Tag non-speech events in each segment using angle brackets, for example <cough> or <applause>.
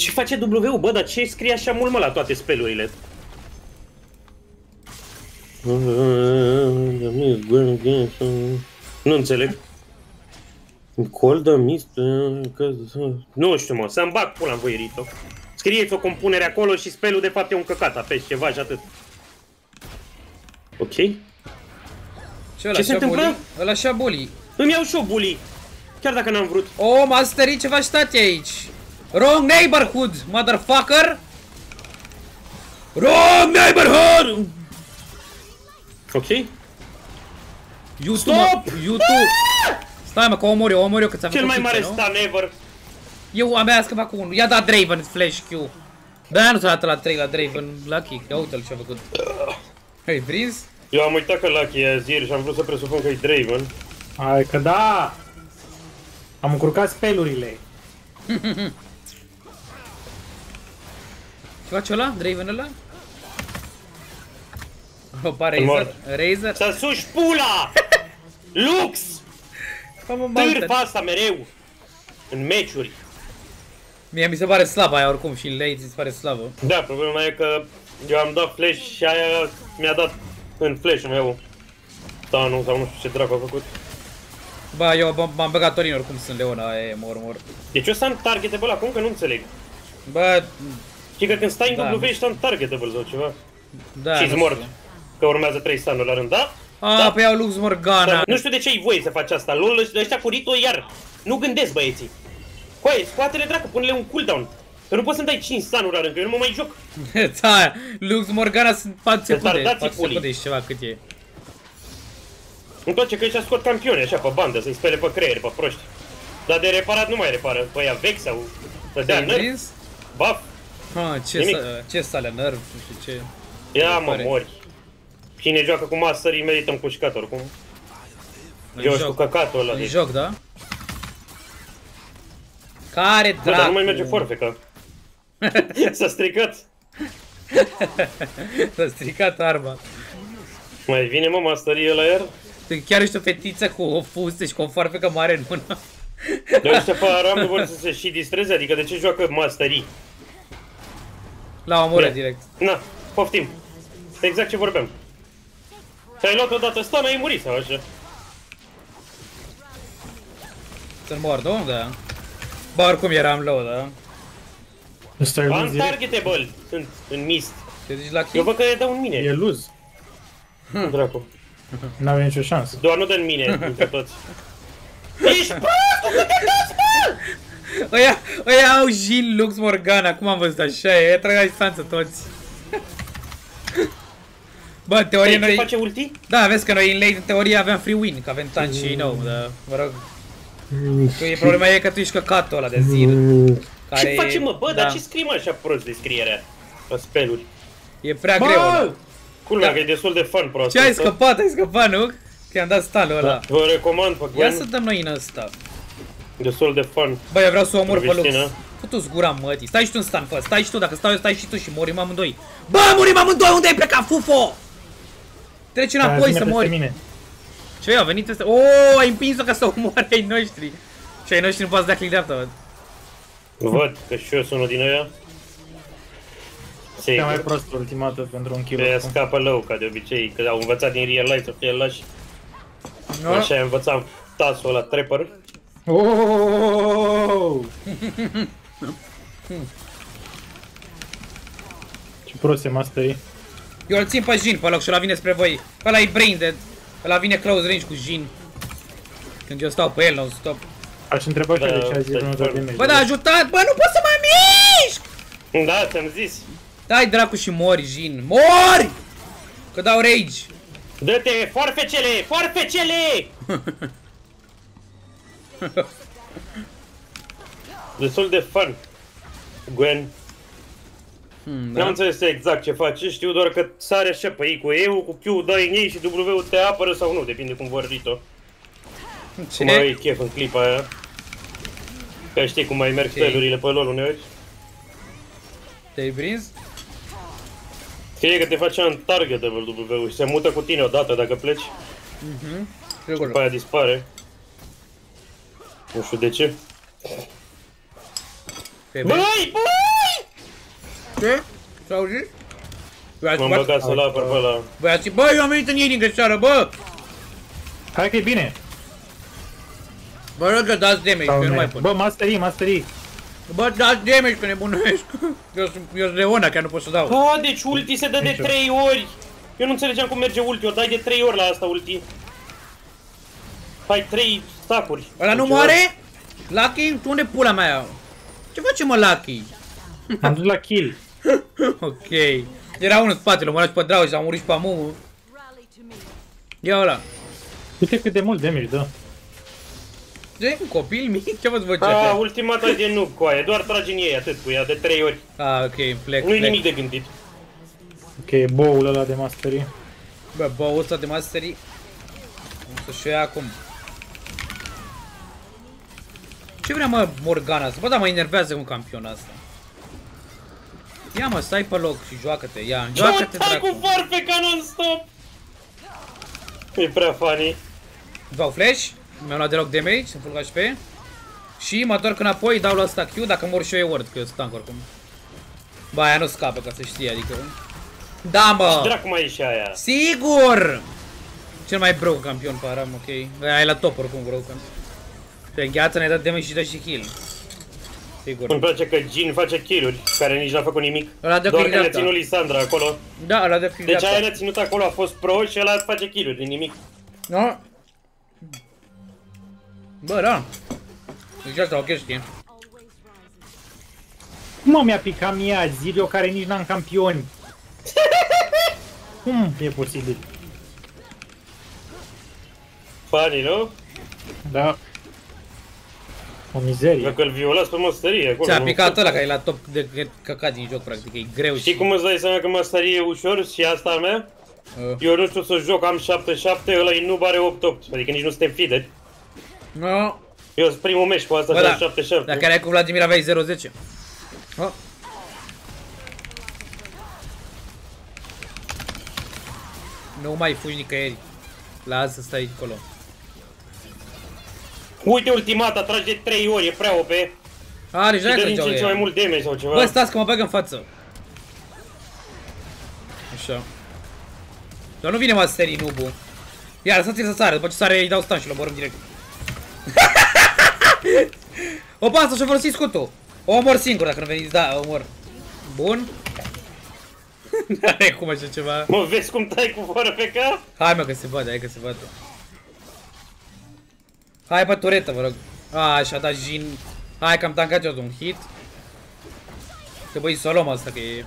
Ce face W? Bă, dar ce scrie așa mult mă la toate spelurile? Nu înțeleg. Cold the mist... Nu știu, mă, să-mi bag pula în voi, Rito. Scrieți o compunere acolo și spelul de fapt e un căcat, apeși ceva și atât. Ok. Ce, ăla Ce se întâmplă? Bully? Ăla și bully. Îmi iau și o bully. Chiar dacă n-am vrut. Oh, Mastery, ce faci tati aici? Wrong neighborhood, motherfucker! Wrong neighborhood! Ok. YouTube, Stop! YouTube! Stai mă, că omor eu, omor eu, că ți-am Cel făcut mai mare nu? stun ever. Eu abia a scăpat cu unul. I-a dat Draven Flash Q. Da, nu s-a dat la 3 la Draven Lucky. Ia uite-l ce-a făcut. Ai prins? Eu am uitat că Lucky e Azir și am vrut să presupun că e Draven. Hai că da! Am încurcat spelurile. <laughs> Ce face ăla? Draven ăla? Opa, E Razer. mort. Razer. Să suși pula! <laughs> Lux! Fă mă mountain. Târfa asta mereu! În meciuri. Mie mi se pare slabă aia oricum și în late mi se pare slabă. Da, problema e că eu am dat flash și aia mi-a dat în flash-ul meu. Da, nu, sau nu știu ce dracu a făcut. Ba, eu m- m-am băgat Torin oricum sunt Leona, aia e mor mor. Deci eu sunt targetable acum, că nu înțeleg. Bă, Și că când stai în Da. W ești un targetable sau ceva. da. și-ți nu mort. știu. Că urmează 3 stun la rând, da? A, Da. pe iau Lux Morgana. Dar nu știu de ce ai voie să faci asta. LOL ăștia cu Rito iar. Nu gândesc băieții. Coaie, scoate-le dracu, pune-le un cooldown. Că nu poți să-mi dai 5 stun la rând, că eu nu mă mai joc. <laughs> da, Lux Morgana sunt 4 secunde, Retardați 4 pulii. secunde și ceva cât e. Îmi place că ăștia scot campioni așa pe bandă, să-i spele pe creier, pe proști. Dar de reparat nu mai repară. Păi ia vechi sau... Să dea Te-ai nerf, prins? buff. Ha, ce, Nimic. să, ce sale nerv, nu știu ce. Ia Mi mă, pare. mori. Cine joacă cu masterii merită un cușcat oricum. În Joci cu joc, căcatul ăla. în Deci. joc, da? Care Bă, dar dracu? nu mai merge forfeca. <laughs> S-a stricat. <laughs> S-a stricat arma. Mai vine mă masterie la iar? Tu chiar ești o fetiță cu o fustă și cu o foarfecă mare în mână. Dar ăștia pe <laughs> aram nu vor să se și distreze, adică de ce joacă masterii? La omoră Bine. direct. Na, poftim. Exact ce vorbeam. Ți-ai luat odată stun, ai murit sau așa? Sunt mort, nu? Da. Bă, oricum eram low, da? Ăsta e luz direct. Untargetable sunt în mist. Te duci la Eu kill? văd că dau în mine. E luz. <laughs> Dracu. N-avea nicio șansă. Doar nu dă în mine, dintre toți. <laughs> Ești prost! Ăia, ăia au Jin Lux Morgana, cum am văzut așa, e, trag la distanță toți. Bă, în teorie Păi, ce noi... face ulti? Da, vezi că noi în late, în teorie aveam free win, că avem tank și nou, dar, mă rog. Tu, e, problema e că tu ești căcatul ăla de zir. Care Ce face mă, bă, da, dar ce scrie mă așa prost descrierea? Pe speluri. E prea greu ăla. Culmea Da. că e destul de fun prost. Ce ai asta. scăpat, ai scăpat, nu? Că i-am dat stalul ăla. Vă recomand pe Ia Gwen, să dăm noi în ăsta. Destul de fun. Bă, eu vreau să o omor pe Lux. Cristina. Putu-ți gura mătii. Stai și tu în stan, fă. Stai și tu, dacă stau eu, stai și tu și morim amândoi. Bă, murim amândoi, unde ai plecat, fufo? Treci Aia înapoi vine să peste mori. Mine. Ce, a venit ăsta? O, ai împins-o ca să omoare ai noștri. Și ai noștri nu poți da click dreapta, văd. Văd că și eu sunt unul din ăia. Cea mai Sigur. prost ultimată pentru un kill. Pe ea oricum. scapă low, ca de obicei, că au învățat din real life să fie lași. Nu? Așa ai învățat tasul ăla, trapper. Oh! <laughs> Ce prost e masterii. Eu îl țin pe Jin pe loc și ăla vine spre voi. Ăla e brain dead. Ăla vine close range cu Jin. Când eu stau pe el non-stop. Aș întreba și Da, eu de ce a zis stai, nu stai. de damage. Bă, da, ajutat! Bă, nu pot să mă mișc! Da, ți-am zis. Dai dracu și mori, Jin. Mori! Că dau rage. Dă-te, forfecele, forfecele! <laughs> Destul de fun. Gwen. Hmm, N-am da. înțeles exact ce face, știu doar că sare așa pe ei cu EU, cu Q dai în ei și W te apără sau nu, depinde cum vor Rito. Cum Ce? ai chef în clipa aia. Că știi cum mai merg Ok. spelurile pe LoL uneori. Te-ai prins? Fie că te face un target W și se mută cu tine odată dacă pleci, Sigur. după aia dispare. Nu știu de ce. Pe bine. Băi, băi! Ce? S-a auzit? Băiați, M-am băiați, băgat să-l apăr pe ăla. băiați, bă, eu am venit în ei din greșeală, bă! Hai că e bine. Vă rog că dați damage, că Sau eu nu mai ne- pot. Bă, mastery, mastery. Bă, dați damage, că nebunesc. <laughs> Eu sunt, eu sunt Leona, chiar nu pot să dau. A, deci ulti se dă de Nicio. 3 ori. Eu nu înțelegeam cum merge ulti, o dai de 3 ori la asta ulti. Ai 3 stacuri. Ăla nu Ceva. moare? Lucky? Tu unde pula mea? Ce face mă Lucky? <laughs> Am dus la kill. <laughs> Ok. Era unul în spatele, mă lași pe Drauzi, am murit și pe Amumu. Ia ăla. Uite cât de mult damage dă. Ce? Un copil mic? Ce vă A, făcea? ultimata de noob cu aia, doar tragi în ei atât cu ea, de 3 ori. Ah, ok, plec, Nu-i plec. nimic de gândit. Ok, bowl ăla de mastery. Bă, bă, ăsta de mastery. O să-și o ia acum. Ce vrea mă Morgana asta? Bă, da, mă enervează un campion asta. Ia mă, stai pe loc și joacă-te, ia, joacă-te Stai cu dracu. farfeca non-stop! E prea funny. Dau flash, mi-am luat deloc damage, sunt full HP. Și mă întorc înapoi, dau la asta Q, dacă mor și eu e word, că eu sunt tank oricum. Ba, aia nu scapă, ca să știi, adică... Da, mă! Dracu mai e și aia. Sigur! Cel mai broke campion pe Aram, ok. Aia e la top oricum broken. Pe gheață ne-ai dat damage și dă și kill. Sigur. Îmi place că Jin face kill-uri, care nici n-a făcut nimic. Ăla dă Doar kill că le-a dreapta. ținut Lisandra acolo. Da, ăla de kill Deci aia dreapta. le-a ținut acolo, a fost pro și ăla face kill-uri din nimic. No? Bă, da. Deci asta o chestie. Cum mi-a picat mie Azilio care nici n-am campioni? <laughs> Cum e posibil? Funny, nu? Da. O mizerie. Dacă îl violați pe măstărie acolo. Ți-a nu? picat ăla care e la top de de căcat din joc, practic. E greu și... Știi cum îți dai seama că măstărie e ușor și asta a mea? Uh. Eu nu știu să joc, am 7-7, ăla e noob are 8-8. Adică nici nu suntem feeder. No. Eu sunt primul meci cu asta Bă, da. și am 7-7. Dacă erai cu Vladimir aveai 0-10. Oh. Nu mai fugi nicăieri. Lasă să stai acolo. Uite ultimata, trage de 3 ori, e prea OP. Și Are, dă joacă din ce în ce mai ea. mult damage sau ceva. Bă, stați că mă bag în față. Așa. Dar nu vine masterii nubu. Ia, lăsați-l să sară, după ce sare îi dau stun și îl omorâm direct. <laughs> Opa, asta și-a folosit scutul. O omor singur dacă nu veniți, da, o omor. Bun. <laughs> N-are cum așa ceva. Mă, vezi cum tai cu fără pe cap? Hai mă că se vede, hai că se vede. Hai pe turetă, vă rog. A, și-a dat Jin. Hai că am tankat eu un hit. Trebuie să o luăm asta că e...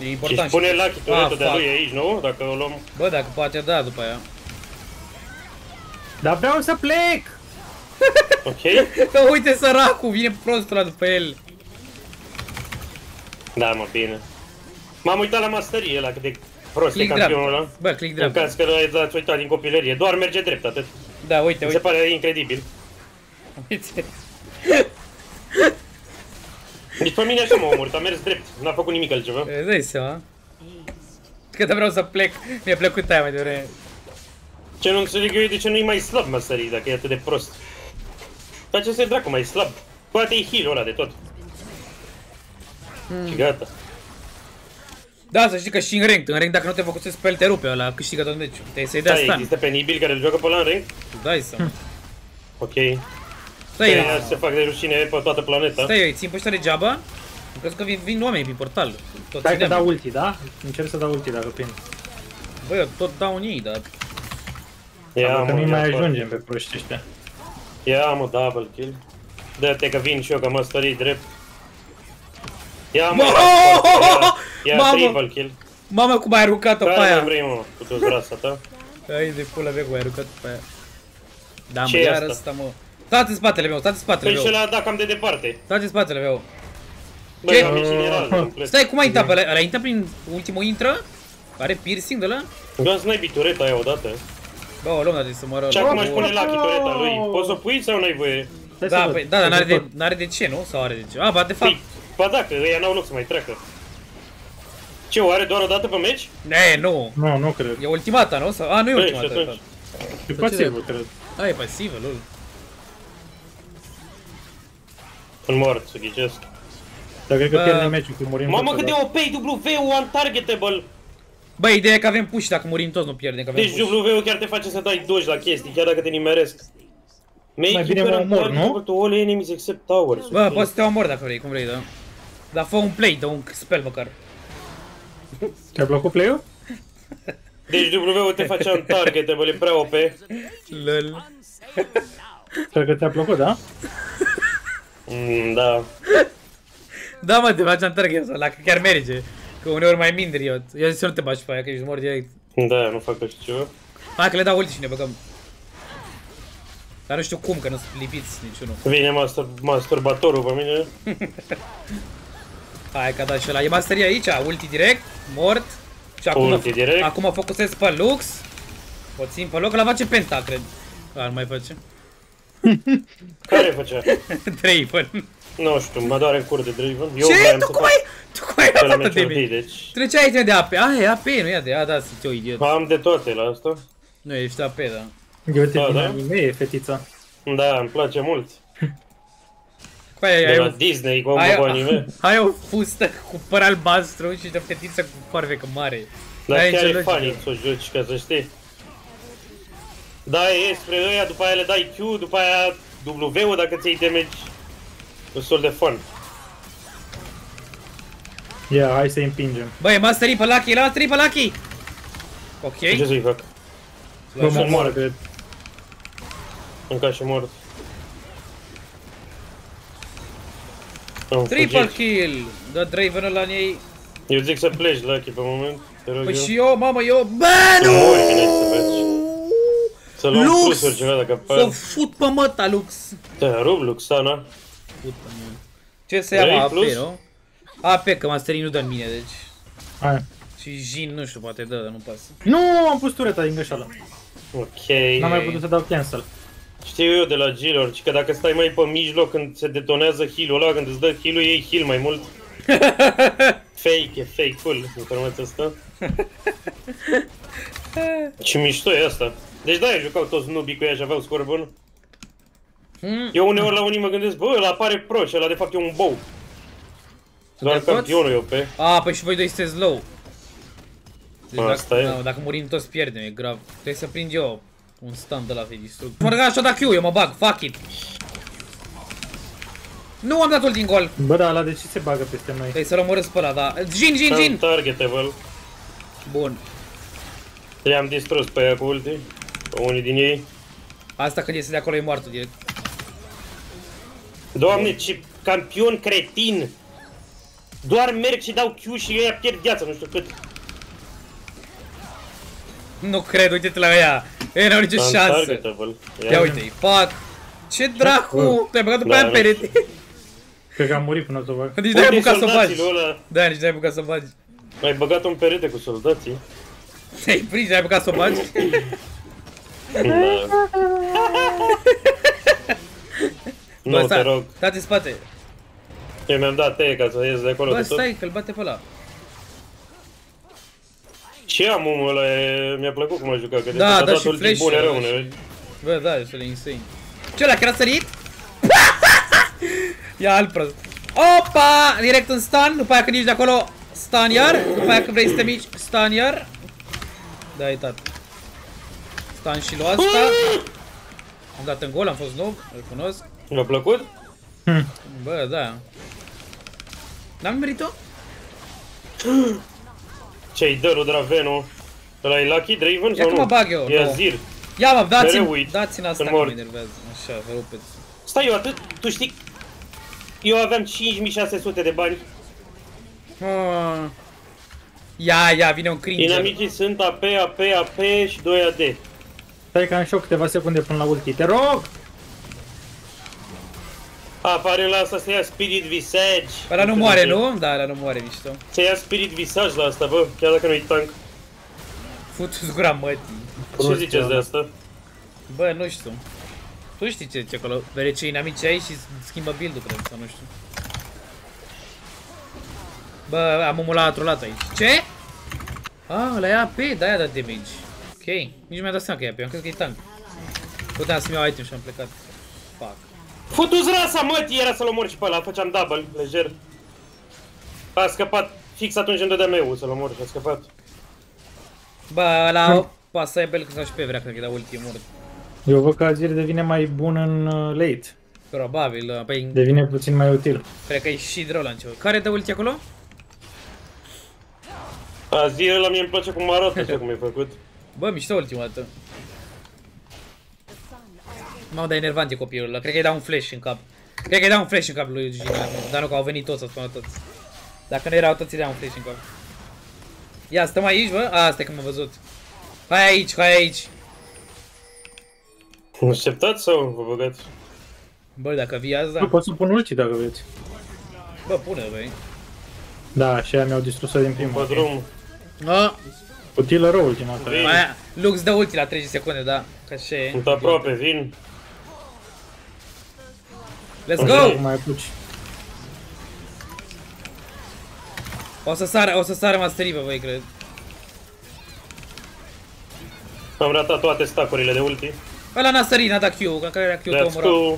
E Și important. spune Lucky turetul Ah, de-a fuck. lui aici, nu? Dacă o luăm... Bă, dacă poate da după aia. Dar vreau să plec! Ok? <laughs> Că uite săracul, vine prostul ăla după el. Da, mă, bine. M-am uitat la masterie ăla, cât de prost e Click campionul dreapta. ăla. Bă, click În dreapta. caz că l-ați uitat din copilărie. Doar merge drept, atât. Da, uite, Mi se uite. pare incredibil. uite. Deci pe mine așa m-a omorât, a mers drept. N-a făcut nimic altceva. Îți dai seama? Că te vreau să plec. Mi-a plăcut aia mai devreme. Ce nu înțeleg eu e de ce nu-i mai slab masterie, dacă e atât de prost. Face să dracu mai slab. Poate e heal ăla de tot. Și gata. Da, să știi că și în rank, în rank dacă nu te făcut spell te rupe ăla, câștigă tot meciul. Te să-i Da, dea stun. există penibil care îl joacă pe ăla în rank? Dai seama. Ok. Stai, eu, Ăia se fac de rușine pe toată planeta. stai, eu, îi țin pe ăștia degeaba? Am crezut că vin, vin oameni prin portal. Tot Stai că țineam. dau ulti, da? Încerc să dau ulti dacă prind. Bă, eu tot dau în ei, dar... Ia, Dacă mă, nu ia, mai mă. ajungem pe proști ăștia. Ia mă, double kill. Dă-te că vin și eu, că mă stări drept. Ia mă, Mamă! Ia, ia Mamă! triple kill. Mamă, cum ai aruncat-o pe Care mai aia? vrei, mă, cu toți rasa ta? Ai de pula mea cum ai aruncat pe aia. Da, mă, Ce e iar asta? ăsta, mă. Stați în spatele meu, stați în spatele Păi și meu. ăla da cam de departe. Stați în spatele meu. Bă, Ce? am în general, nu plec. Stai, cum ai intrat pe ăla? Ăla intră prin ultimul intră? Are piercing de ăla? Vreau să n-ai bitureta aia odată. Bă, o luăm, dar trebuie să mă rău. Și acum își pune Lucky tureta lui. Poți să o pui sau n-ai voie? Stai să Da, văd. păi, da, dar Să n-are de, văd. n-are de ce, nu? Sau are de ce? A, ba, de fapt. Păi, ba da, că ăia n-au loc să mai treacă. Ce, o are doar o dată pe meci? Ne, nu. Nu, nu cred. E ultimata, nu? Sau, a, nu e Păi, ultimata, și de atunci. fapt. E ce pasivul, cred. A, e pasivă, lol. Sunt mort, să ghicesc. Dar cred că Bă. pierdem meciul, că murim Mamă toți cât de ăla. OP e W-ul untargetable! Bă, ideea e că avem push, dacă murim toți nu pierdem, că avem Deci push. W-ul chiar te face să dai doji la chestii, chiar dacă te nimeresc. Make Mai bine you mă current omor, target nu? equal to all enemies except towers. Bă, poți să te omori dacă vrei, cum vrei, da. Dar fă un play, dă un spell măcar. Ți-a plăcut play-ul? Deci W-ul te face untargetable, e prea OP. Lol. Cred că ți-a plăcut, da? Mm, da. Da, mă, te faci în target ăsta, la că chiar merge. Că uneori mai mindri eu. Eu zic să nu te bagi pe aia, că ești mor direct. Da, nu fac așa ceva. Hai că le dau ulti și ne băgăm. Dar nu știu cum, că nu sunt lipiți niciunul. Vine master, masturbatorul pe mine. Hai că a dat și ăla. E masteria aici, ulti direct, mort. Și acum, Ulti direct. acum focusez pe Lux. O țin pe loc, ăla face penta, cred. A, nu mai face. <laughs> Care făcea? <laughs> Draven. Nu știu, mă doare în cur de Draven. Eu Ce? vreau Tu să cum fac ai, tu cum ai pe la dat atât de meciul bine? întâi, deci... Treceai tine de AP. Ah, e AP, nu e de. A, da, sunt eu idiot. Am de toate la asta. Nu, ești AP, da. Eu te Da, din da. anime, e fetița. Da, îmi place mult. <laughs> Cu aia De ai la o, Disney, cu ai, cu anime. <laughs> ai o fustă cu păr albastru și o fetiță cu farfecă mare. Dar N-ai chiar e nicio logică. funny să o joci, ca să știi. Da, e spre ăia, după aia le dai Q, după aia W-ul dacă ți-ai damage. Destul de fun. Ia, hai să-i împingem. Băi, e mastery pe Lucky, e mastery pe Lucky! Ok. Ce să-i fac? Bă, mă Așa moară, mor. cred. Încă și mort. Am Triple fugit. kill! Dă Draven ăla în ei. Eu zic să pleci, Lucky, pe moment. Te rog Păi eu. și eu, mamă, eu... Bă, Nu nu! mori, bine să vezi. Să luăm Lux! plusuri ceva dacă Să apar. fut pe măta, Lux! Te rup, Luxana. Ce să ia, mă, Vrei AP, plus? nu? AP, că mastery nu dă în mine, deci... Hai. Și Jin, nu știu, poate dă, dar nu pasă. Nu, am pus tureta din greșeală. Ok. N-am mai putut să dau cancel. Știu eu de la Gilor, că dacă stai mai pe mijloc când se detonează heal-ul ăla, când îți dă heal-ul, iei heal mai mult. <laughs> fake, e fake full informația asta. Ce mișto e asta. Deci da, jucau toți nubii cu ea și aveau scor bun. Hmm. Eu uneori la unii mă gândesc, bă, ăla apare proș și ăla de fapt e un bow. Doar De toți? campionul eu pe. A, păi și voi doi sunteți low. Deci Asta dacă, e. da, dacă murim toți pierdem, e grav. Trebuie să prind eu un stand de la fi distrug. Mă rog, așa da Q, eu mă bag, fuck it. Nu am dat ult din gol. Bă, da, ăla de ce se bagă peste noi? Trebuie să-l omorâs pe ăla, da. Jin, Jin, Sunt Jin! targetable. Bun. I-am distrus pe ea cu ulti. Pe unii din ei. Asta când iese de acolo e moartă direct. Doamne, ce campion cretin! Doar merg și dau Q și ăia pierd viața, nu știu cât. Nu cred, uite-te la ea. Ei, n-au nicio șansă. Untargetable. Ia uite-i, fuck. Ce dracu! Te-ai băgat după Da, aia în nu perete. Cred că am murit până să o bag. Nici n-ai Unde apucat să o bagi. soldaților ăla? Da, nici n-ai apucat să o bagi. Ai băgat un perete cu soldații? Te-ai prins, n-ai apucat să o bagi. Da. Nu, te stai, rog. dați în spate. Eu mi-am dat teie ca să ies de acolo Bă, de tot. stai, că-l bate pe ăla. Ce am omul ăla? e- Mi-a plăcut cum a jucat, că de Da, a da, dat și ulti flash, bune da, rău și- uneori. Bă, da, este de insane. Ce ăla, chiar a sărit? <laughs> Ia alt prost. Opa! Direct în stun, după aia când ești de acolo, stun iar. După aia când vrei să te mici, stun iar. Da, ai uitat. Stun și lua asta. Am dat în gol, am fost noob, îl cunosc. Mi-a plăcut? Bă, da. N-am merit-o? <clears throat> Ce-i dă de Raveno? Ăla e Lucky Draven Ia sau că nu? mă bag eu, E nu. Azir. Ia mă, dați-mi, Mereu uit dați-mi asta când că mă mor. enervează. Așa, vă rupeți. Stai, eu atât, tu știi, eu aveam 5600 de bani. Ah. Ia, ia, vine un cringer. Inamicii sunt AP, AP, AP și 2 AD. Stai că am și eu câteva secunde până la ulti. Te rog! Apare la asta să ia Spirit Visage. Ăla nu știu moare, de ce. nu? Da, ăla nu moare, mișto. Se ia Spirit Visage la asta, bă, chiar dacă nu-i tank. Futu-ți gura mătii. Ce Prost, ziceți de da. asta? Bă, nu știu. Tu știi ce ce acolo? Vede ce inamici ai și schimbă build-ul, cred, sau nu știu. Bă, am omul ăla a trolat aici. Ce? Ah, ăla e AP, de-aia da damage. Ok, nici nu mi-am dat seama că e AP, am crezut că e tank. Puteam să-mi iau item și am plecat. Fuck. Futu-ți rasa, mătii, era să-l omor și pe ăla, făceam double, lejer. A scăpat fix atunci îmi dădeam eu să-l omor și a scăpat. Bă, la pasă e bel că și pe vrea, cred că e la ultimul. Eu văd că Azir devine mai bun în uh, late. Probabil, da. Păi, Devine puțin mai util. cred că e și rău la început. Care dă ulti acolo? Azi ăla mie îmi place cum arată așa cum e făcut. Bă, mișto ultima dată. Mamă, dar e enervant e copilul ăla. Cred că i-ai dat un flash în cap. Cred că i-ai dat un flash în cap lui Gina. Dar nu că au venit toți să spună toți. Dacă nu erau toți, îi dau un flash în cap. Ia, stăm aici, bă? A, stai că m-a văzut. Hai aici, hai aici. Așteptați sau vă băgați? Bă, dacă vii azi, Nu da. pot să pun ulti dacă vreți. Bă, pune băi. Da, așa mi-au distrus-o din prima. Pe drum. A, Utilă rău ultima asta. Vin. aia, Lux dă ulti la 30 secunde, da. Ca și e. Sunt aproape, vin. Let's Nu go! mai apuci. O să sară, o să sară masterii pe voi, cred. Am ratat toate stacurile de ulti. Ăla n-a sărit, n-a dat Q, că care era Q te Let's omora. go.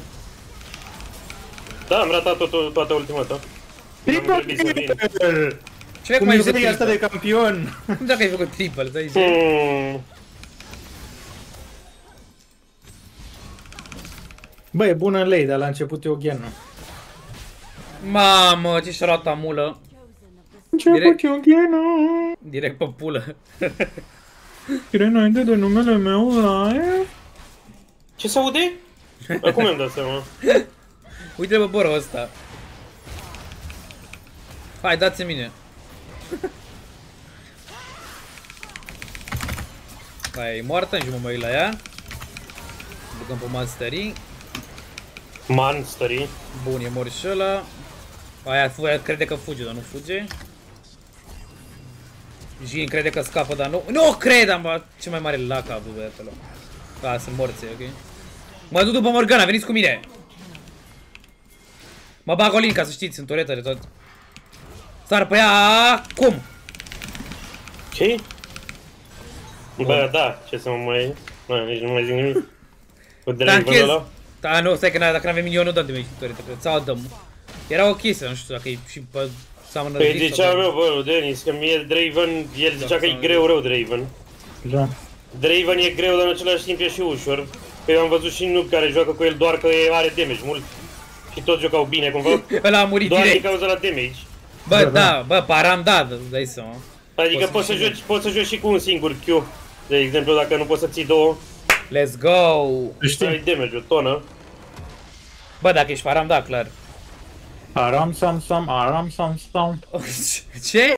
Da, am ratat tot, toată ultima ta. Triple N-am trebuit să vin. kill! Ce Cu cum ai făcut mizeria asta triple? de campion! Cum dacă ai făcut triple, stai zi? Hmm. Bă, e bună în lei, dar la început e o ghenă. Mamă, ce șarata mulă. Început e o ghenă! Direct pe pulă. Cred înainte de numele meu live. Ce se aude? Acum mi-am dat seama. <laughs> Uite bă borul ăsta. Hai, dați mine. Hai, <laughs> e moartă, nici nu mă mai uit la ea. Băgăm pe masterii. Monstery. Bun, e mor și ăla. Aia fu- aia crede că fuge, dar nu fuge. Jin crede că scapă, dar nu... Nu cred, am bă, ce mai mare lac a avut băiatul ăla. Da, sunt morți, ok. Mă duc după Morgana, veniți cu mine! Mă bag Olin, ca să știți, sunt toretă de tot. Sar pe ea, cum? Ce? Bă, da, ce să mă mai... Nu, nici nu mai zic nimic. Cu Draven Tanchez. ăla. Da, nu, stai că n- dacă n-avem milion, nu dăm de mici toretă, cred. Sau dăm. Era o chestie, nu știu dacă e și pe Summoner Păi Rift ziceam sau- eu, bă, Denis, că mie Draven, el zicea că e sau- greu rău Draven. Da. Draven e greu, dar în același timp e și ușor. Că eu am văzut și noob care joacă cu el doar că e- are damage mult. Și toți jucau bine cumva. <laughs> Ăla a murit Doar din direct. cauza la damage. Bă, Da, da, da. bă, param, da, îți dai seama. Adică Poți poți să, și joci, poți să joci și cu un singur Q. De exemplu, dacă nu poți să ții două, Let's go! Știi? ai damage, o tonă. Bă, dacă ești param, da, clar. Aram sam sam, aram sam sam. <laughs> Ce?